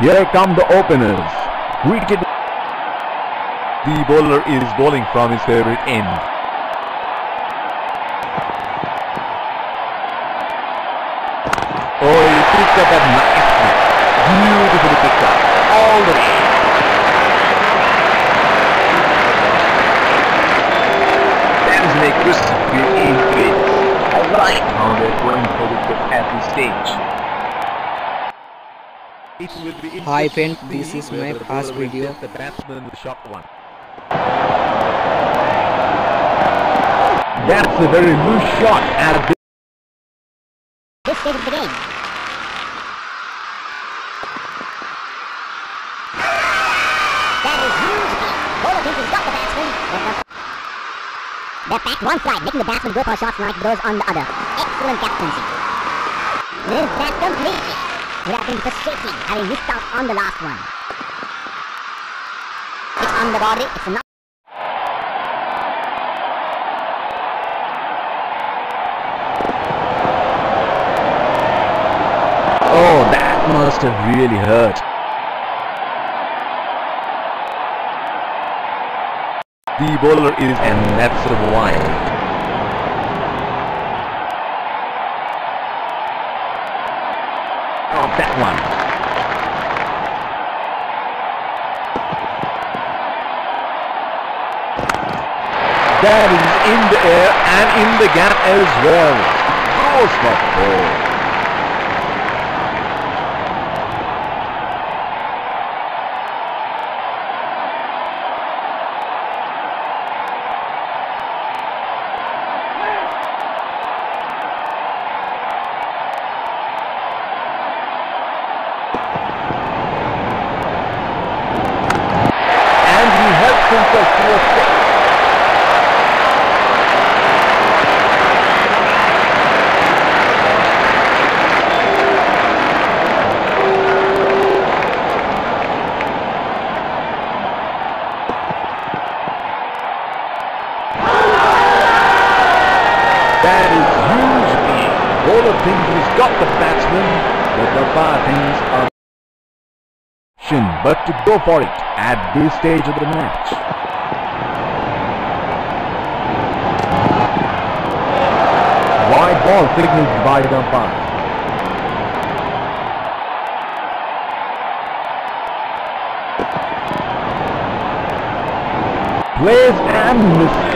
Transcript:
Here come the openers. Wicket. The bowler is bowling from his favorite end. Oh, he picked up that nicely. Beautifully picked up. All the way. That is an aggressive creative. I like how they're going for wicket at this stage. It will be Hi friend, this is my whether first video. The batsman with shot one. That's a very loose shot at this this stage of the game. That is huge. Bowler thinks got the batsman, but back one side, making the batsman go for shots like those on the other. Excellent captaincy. Missed that completely. Would have been frustrating having missed out on the last one. It's on the body, it's not... Oh, that must have really hurt. The bowler is, and that's a wide. Oh, that one. That is in the air and in the gap as well. Goes for. and he helps himself to a six. That is huge lead. Bowler thinks he's got the batsman, but to go for it at this stage of the match. Ball signaled by the umpire. Plays and misses.